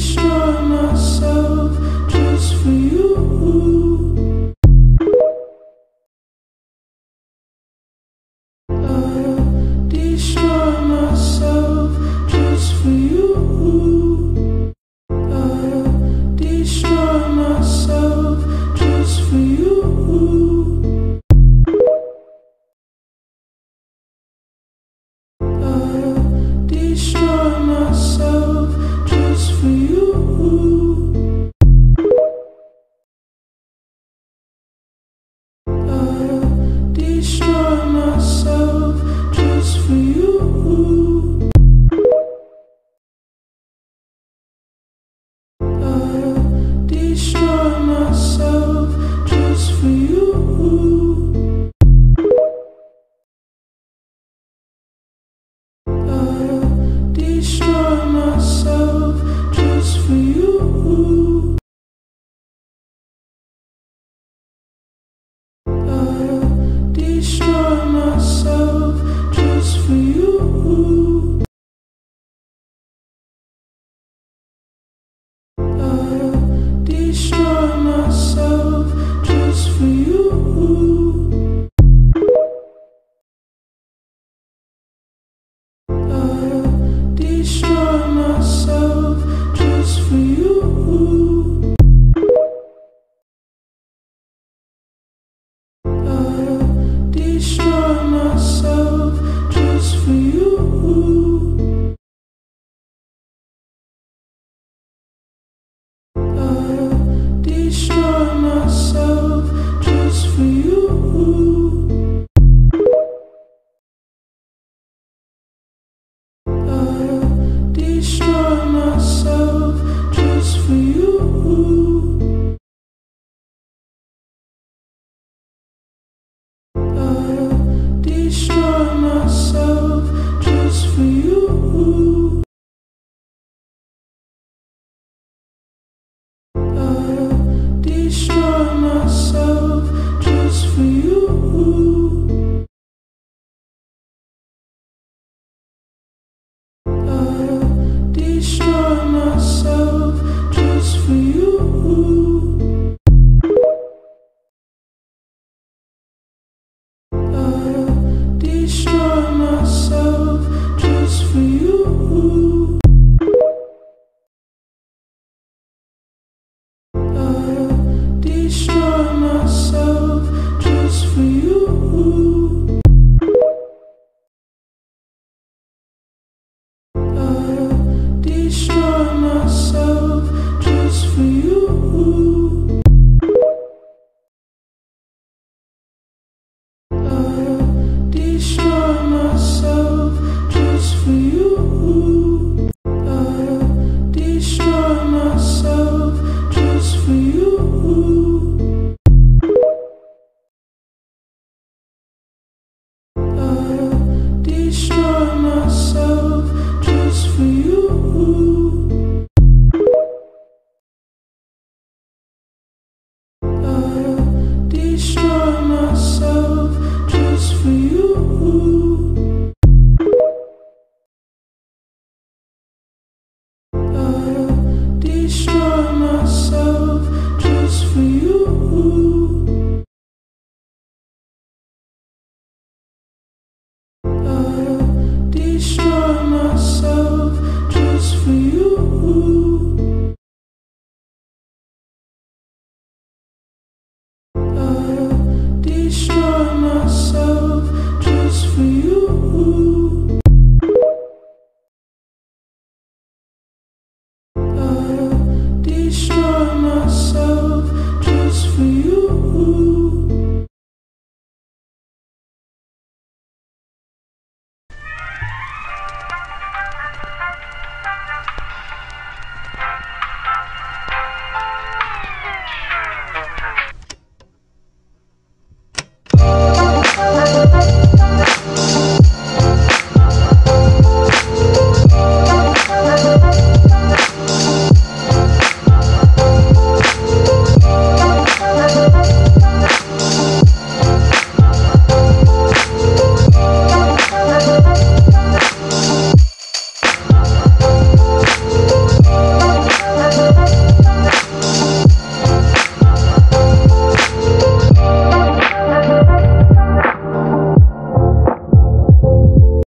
destroy destroy myself